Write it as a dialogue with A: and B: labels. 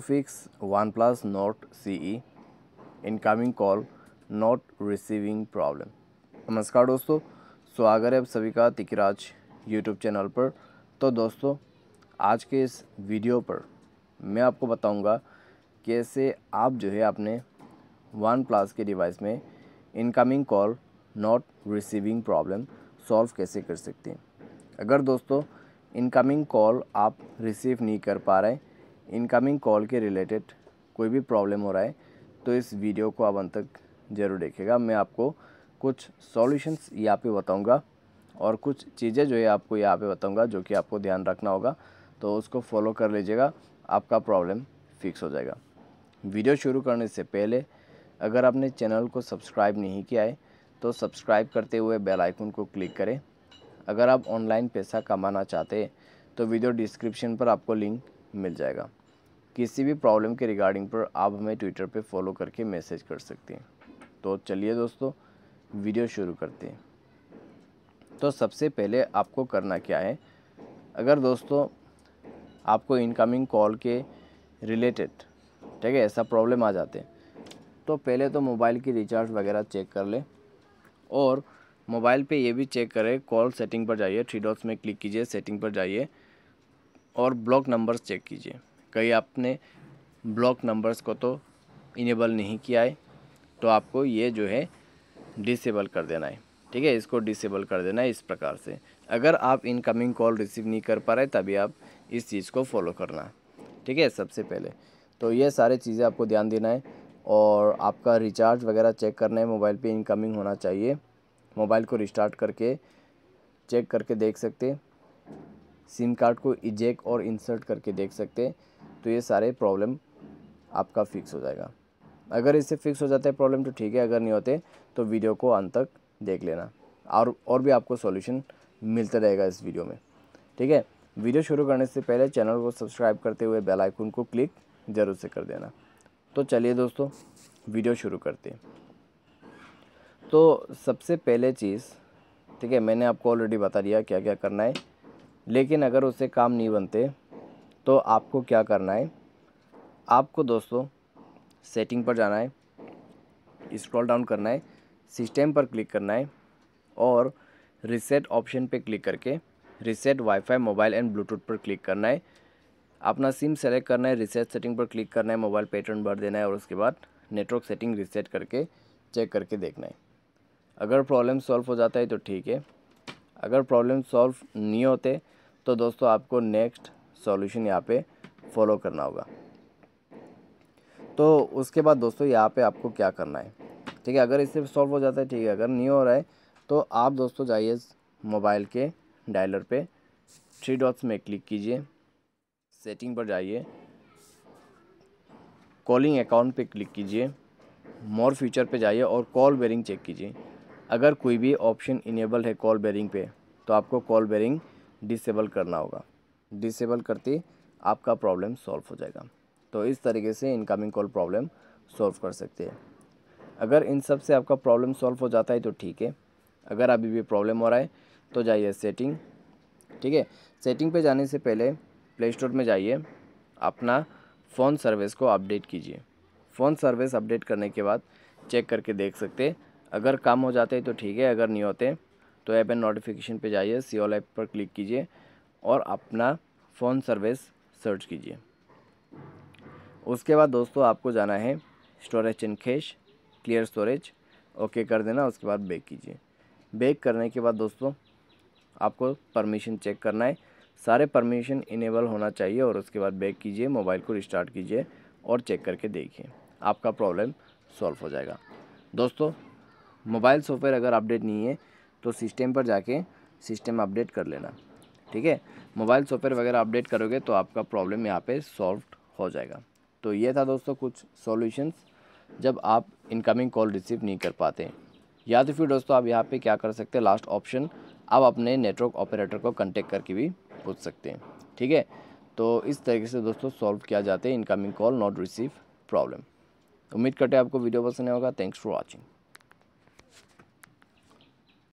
A: Fix one plus Nord C E incoming call not receiving problem नमस्कार दोस्तों, स्वागत है आप सभी का तिकराज यूट्यूब चैनल पर। तो दोस्तों, आज के इस वीडियो पर मैं आपको बताऊँगा कैसे आप जो है अपने वन प्लस के डिवाइस में incoming call not receiving problem solve कैसे कर सकते हैं। अगर दोस्तों इनकमिंग कॉल आप रिसीव नहीं कर पा रहे इनकमिंग कॉल के रिलेटेड कोई भी प्रॉब्लम हो रहा है तो इस वीडियो को आप अंत तक ज़रूर देखेगा मैं आपको कुछ सॉल्यूशंस यहाँ पे बताऊँगा और कुछ चीज़ें जो है आपको यहाँ पे बताऊँगा जो कि आपको ध्यान रखना होगा तो उसको फॉलो कर लीजिएगा, आपका प्रॉब्लम फिक्स हो जाएगा। वीडियो शुरू करने से पहले, अगर आपने चैनल को सब्सक्राइब नहीं किया है तो सब्सक्राइब करते हुए बेल आइकन को क्लिक करें। अगर आप ऑनलाइन पैसा कमाना चाहते हैं तो वीडियो डिस्क्रिप्शन पर आपको लिंक मिल जाएगा। किसी भी प्रॉब्लम के रिगार्डिंग पर आप हमें ट्विटर पे फॉलो करके मैसेज कर सकते हैं। तो चलिए दोस्तों वीडियो शुरू करते हैं। तो सबसे पहले आपको करना क्या है, अगर दोस्तों आपको इनकमिंग कॉल के रिलेटेड ठीक है, ऐसा प्रॉब्लम आ जाते हैं तो पहले तो मोबाइल की रिचार्ज वगैरह चेक कर ले और मोबाइल पे ये भी चेक करें कॉल सेटिंग पर जाइए थ्री डॉट्स में क्लिक कीजिए सेटिंग पर जाइए और ब्लॉक नंबर्स चेक कीजिए। कहीं आपने ब्लॉक नंबर्स को तो इनेबल नहीं किया है तो आपको ये जो है डिसेबल कर देना है। ठीक है, इसको डिसेबल कर देना है इस प्रकार से। अगर आप इनकमिंग कॉल रिसीव नहीं कर पा रहे, तभी आप इस चीज़ को फॉलो करना। ठीक है, सबसे पहले। तो ये सारे चीज़ें आपको ध्यान देना है और आपका रिचार्ज वगैरह चेक करना है। मोबाइल पे इनकमिंग होना चाहिए। मोबाइल को रिस्टार्ट करके चेक करके देख सकते। सिम कार्ड को इजेक्ट और इंसर्ट करके देख सकते। तो ये सारे प्रॉब्लम आपका फिक्स हो जाएगा। अगर इससे फिक्स हो जाता है प्रॉब्लम तो ठीक है, अगर नहीं होते तो वीडियो को अंत तक देख लेना। और और भी आपको सॉल्यूशन मिलता रहेगा इस वीडियो में। ठीक है? वीडियो शुरू करने से पहले चैनल को सब्सक्राइब करते हुए बेल आइकन को क्लिक ज़रूर से कर देना। तो चलिए दोस्तों वीडियो शुरू करते हैं। तो सबसे पहले चीज़, ठीक है, मैंने आपको ऑलरेडी बता दिया क्या क्या करना है। लेकिन अगर उससे काम नहीं बनते तो आपको क्या करना है? आपको दोस्तों सेटिंग पर जाना है स्क्रॉल डाउन करना है सिस्टम पर क्लिक करना है और रिसेट ऑप्शन पे क्लिक करके reset wifi mobile and bluetooth पर क्लिक करना है। अपना सिम सेलेक्ट करना है रिसेट सेटिंग पर क्लिक करना है मोबाइल पैटर्न भर देना है और उसके बाद नेटवर्क सेटिंग रिसेट करके चेक करके देखना है। अगर प्रॉब्लम सॉल्व हो जाता है तो ठीक है। अगर प्रॉब्लम सॉल्व नहीं होते तो दोस्तों आपको नेक्स्ट सॉल्यूशन यहाँ पे फॉलो करना होगा। तो उसके बाद दोस्तों यहाँ पे आपको क्या करना है, ठीक है? अगर इससे सॉल्व हो जाता है, ठीक है। अगर नहीं हो रहा है तो आप दोस्तों जाइए मोबाइल के डायलर पे थ्री डॉट्स में क्लिक कीजिए। सेटिंग पर जाइए। कॉलिंग अकाउंट पे क्लिक कीजिए। मोर फीचर पे जाइए और कॉल बेरिंग चेक कीजिए। अगर कोई भी ऑप्शन इनेबल है कॉल बेरिंग पे तो आपको कॉल बेरिंग डिसेबल करना होगा। डिसेबल करते आपका प्रॉब्लम सॉल्व हो जाएगा। तो इस तरीके से इनकमिंग कॉल प्रॉब्लम सॉल्व कर सकते हैं। अगर इन सबसे आपका प्रॉब्लम सॉल्व हो जाता है तो ठीक है। अगर अभी भी प्रॉब्लम हो रहा है तो जाइए सेटिंग, ठीक है। सेटिंग पे जाने से पहले प्ले स्टोर में जाइए, अपना फ़ोन सर्विस को अपडेट कीजिए। फ़ोन सर्विस अपडेट करने के बाद चेक करके देख सकते अगर काम हो जाते हैं तो ठीक है, अगर नहीं होते तो ऐप एंड नोटिफिकेशन पे जाइए सी ऑल ऐप पर क्लिक कीजिए। और अपना फ़ोन सर्विस सर्च कीजिए। उसके बाद दोस्तों आपको जाना है storage and cache clear storage okay कर देना, उसके बाद बेक कीजिए। बेक करने के बाद दोस्तों आपको परमिशन चेक करना है। सारे परमिशन इनेबल होना चाहिए और उसके बाद बैक कीजिए मोबाइल को रिस्टार्ट कीजिए और चेक करके देखिए। आपका प्रॉब्लम सॉल्व हो जाएगा। दोस्तों मोबाइल सॉफ्टवेयर अगर अपडेट नहीं है तो सिस्टम पर जाके सिस्टम अपडेट कर लेना। ठीक है? मोबाइल सॉफ्टवेयर वगैरह अपडेट करोगे तो आपका प्रॉब्लम यहाँ पे सॉल्व हो जाएगा। तो ये था दोस्तों कुछ सॉल्यूशंस, जब आप इनकमिंग कॉल रिसीव नहीं कर पाते। या तो फिर दोस्तों, आप यहाँ पे क्या कर सकते हैं, लास्ट ऑप्शन, आप अपने नेटवर्क ऑपरेटर को कॉन्टेक्ट करके भी पूछ सकते हैं। ठीक है? तो इस तरीके से दोस्तों सॉल्व किया जाता है incoming call not receive problem उम्मीद करते हैं आपको वीडियो पसंद होगा। Thanks for watching